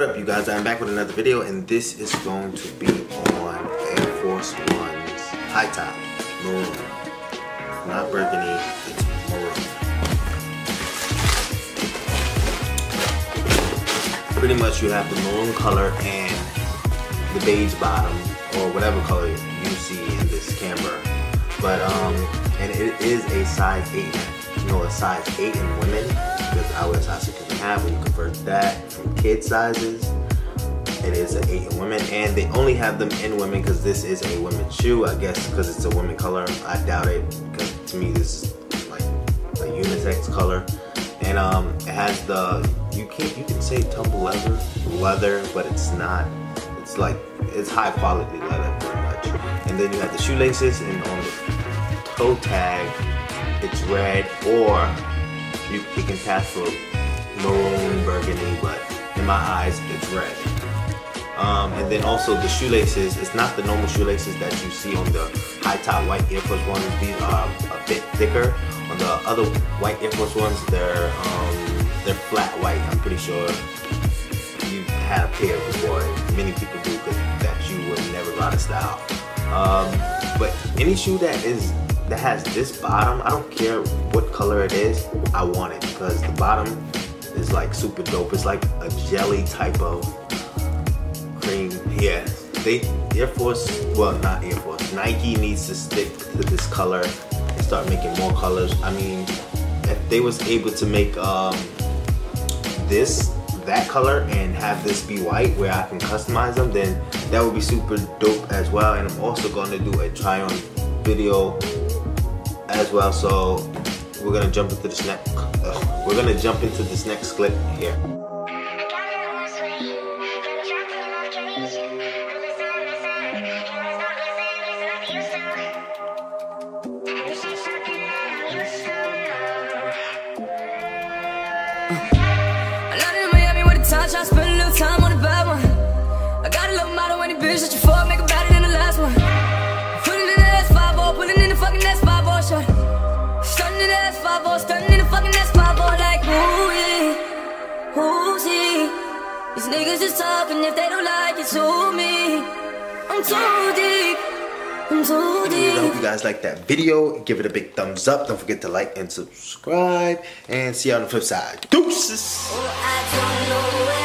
What up you guys, I'm back with another video and this is going to be on Air Force One's high top, maroon. Not burgundy, it's maroon. Pretty much you have the maroon color and the beige bottom or whatever color you see in this camera. But um, and it is a size 8, you know a size 8 in women because I wear size 6 when you convert that from kid sizes it is an 8 in women and they only have them in women because this is a women's shoe I guess because it's a women color. I doubt it because to me this is like a unisex color. And um, it has the you can you can say tumble leather leather but it's not. It's like it's high quality leather pretty much. And then you have the shoelaces and on the toe tag it's red or you, you can pass for maroon burgundy but in my eyes it's red um, and then also the shoelaces. It's not the normal shoelaces that you see on the high top white Air Force ones. These are a bit thicker. On the other white Air Force ones they're um, they're flat white I'm pretty sure. You had a pair before many people do because that shoe would never ride a style. Um, but any shoe that is that has this bottom, I don't care what color it is, I want it because the bottom is like super dope. It's like a jelly type of cream. Yeah, they Air Force, well not Air Force, Nike needs to stick to this color and start making more colors. I mean, if they was able to make um, this that color and have this be white where I can customize them, then that would be super dope as well. And I'm also going to do a try on video as well. So we're gonna jump into this next. Uh, we're gonna jump into this next clip here. I spend a little time on the bad one. I got a little model when the bitch that you fuck, make These niggas just talking if they don't like it, to me. I'm too deep. I'm too deep. I hope you guys like that video. Give it a big thumbs up. Don't forget to like and subscribe. And see you on the flip side. Deuces. Oh,